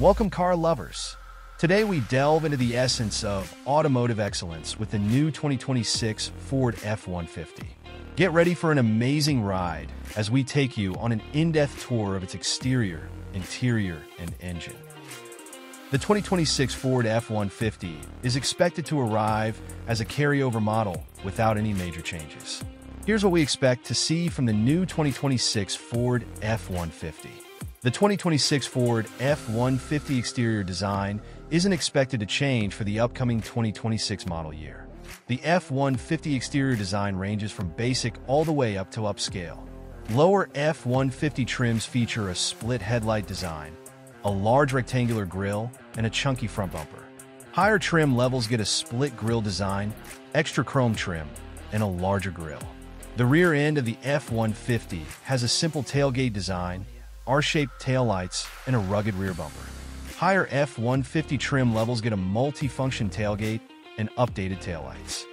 Welcome, car lovers. Today we delve into the essence of automotive excellence with the new 2026 Ford F-150. Get ready for an amazing ride as we take you on an in-depth tour of its exterior, interior, and engine. The 2026 Ford F-150 is expected to arrive as a carryover model without any major changes. Here's what we expect to see from the new 2026 Ford F-150. The 2026 Ford F-150 exterior design isn't expected to change for the upcoming 2026 model year. The F-150 exterior design ranges from basic all the way up to upscale. Lower F-150 trims feature a split headlight design, a large rectangular grille, and a chunky front bumper. Higher trim levels get a split grille design, extra chrome trim, and a larger grille. The rear end of the F-150 has a simple tailgate design, R-shaped taillights, and a rugged rear bumper. Higher F-150 trim levels get a multi-function tailgate and updated taillights.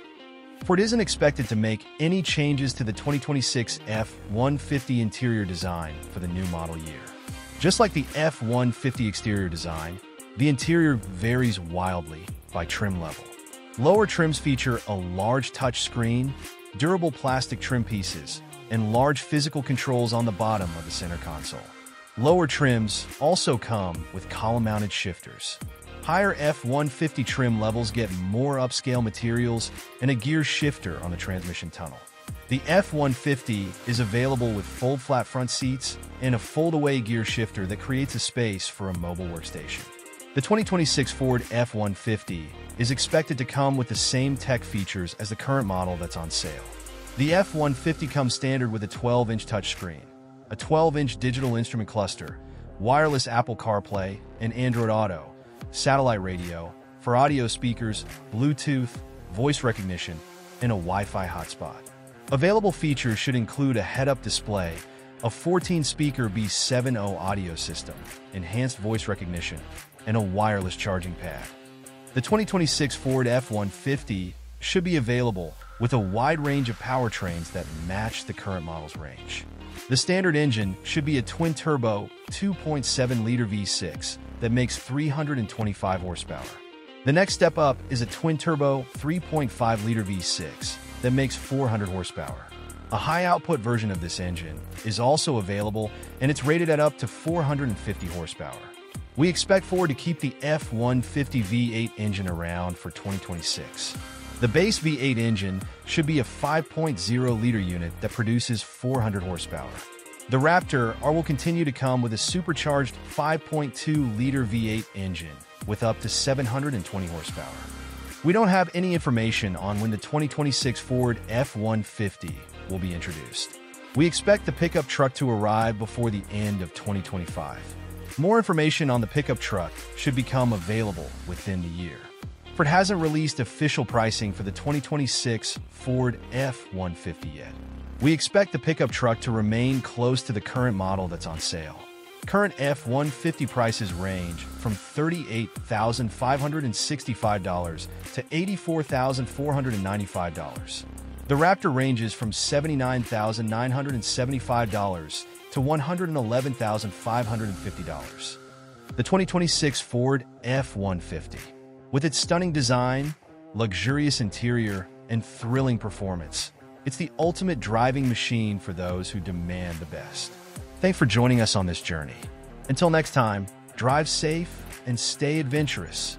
Ford isn't expected to make any changes to the 2026 F-150 interior design for the new model year. Just like the F-150 exterior design, the interior varies wildly by trim level. Lower trims feature a large touchscreen, durable plastic trim pieces, and large physical controls on the bottom of the center console. Lower trims also come with column-mounted shifters. Higher F-150 trim levels get more upscale materials and a gear shifter on the transmission tunnel. The F-150 is available with fold-flat front seats and a fold-away gear shifter that creates a space for a mobile workstation. The 2026 Ford F-150 is expected to come with the same tech features as the current model that's on sale. The F-150 comes standard with a 12-inch touchscreen, a 12-inch digital instrument cluster, wireless Apple CarPlay and Android Auto, satellite radio, four audio speakers, Bluetooth, voice recognition, and a Wi-Fi hotspot. Available features should include a head-up display, a 14-speaker B70 audio system, enhanced voice recognition, and a wireless charging pad. The 2026 Ford F-150 should be available with a wide range of powertrains that match the current model's range. The standard engine should be a twin-turbo 2.7-liter V6 that makes 325 horsepower. The next step up is a twin-turbo 3.5-liter V6 that makes 400 horsepower. A high-output version of this engine is also available, and it's rated at up to 450 horsepower. We expect Ford to keep the F-150 V8 engine around for 2026. The base V8 engine should be a 5.0-liter unit that produces 400 horsepower. The Raptor R will continue to come with a supercharged 5.2-liter V8 engine with up to 720 horsepower. We don't have any information on when the 2026 Ford F-150 will be introduced. We expect the pickup truck to arrive before the end of 2025. More information on the pickup truck should become available within the year. Ford hasn't released official pricing for the 2026 Ford F-150 yet. We expect the pickup truck to remain close to the current model that's on sale. Current F-150 prices range from $38,565 to $84,495. The Raptor ranges from $79,975 to $111,550. The 2026 Ford F-150 with its stunning design, luxurious interior, and thrilling performance, it's the ultimate driving machine for those who demand the best. Thanks for joining us on this journey. Until next time, drive safe and stay adventurous.